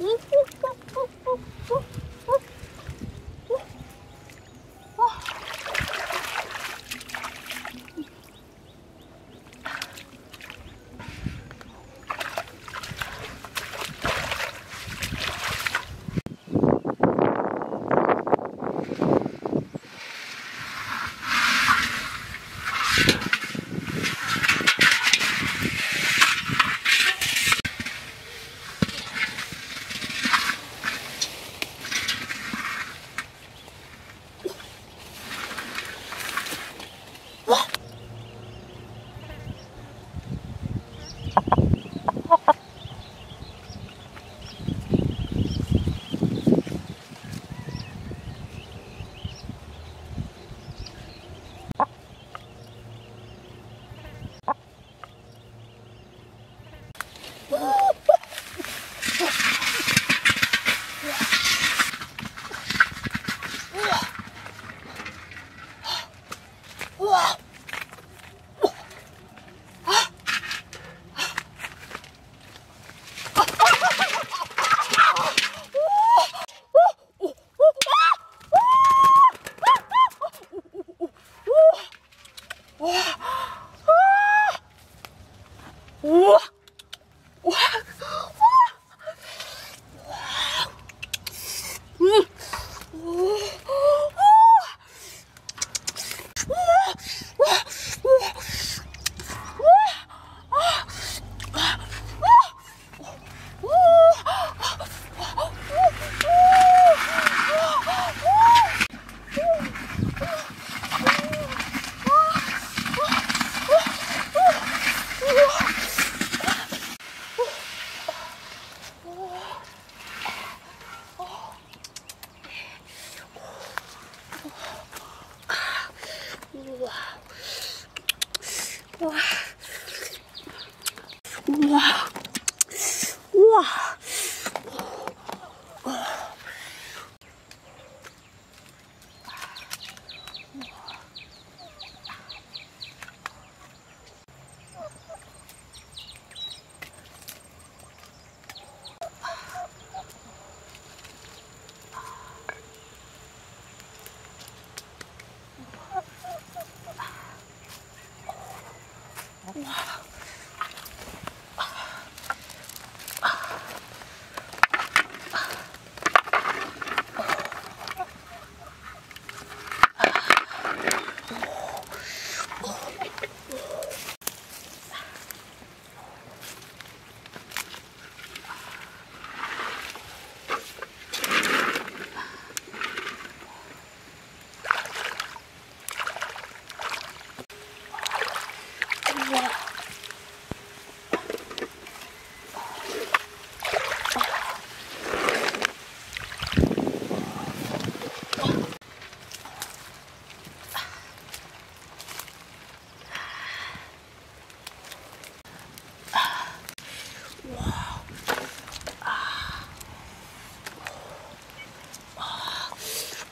Whoop, whoop.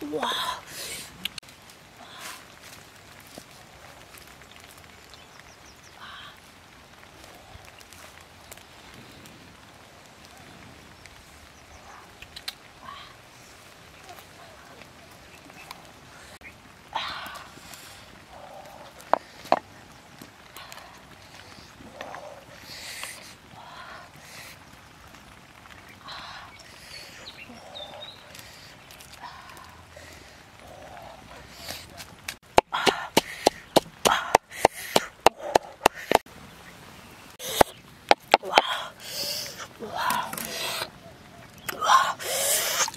哇！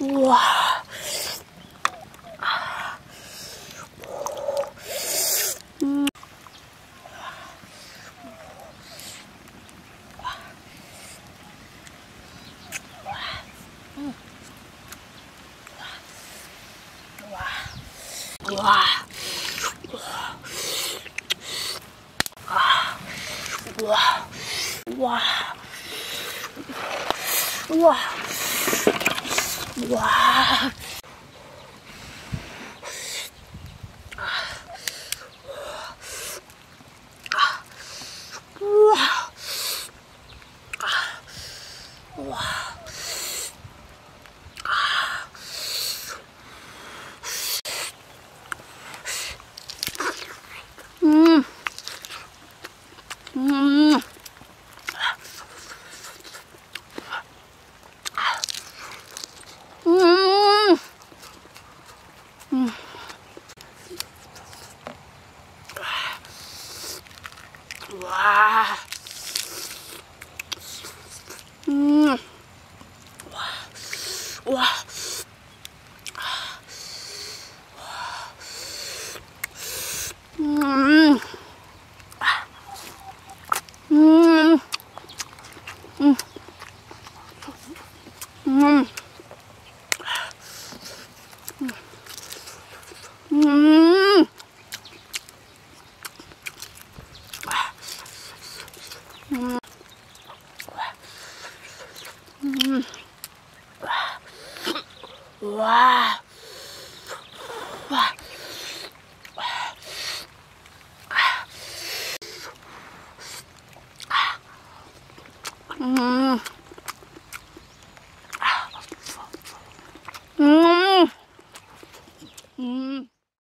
哇！嗯。哇！哇！啊！哇！哇！哇！哇！哇！Mm-hmm.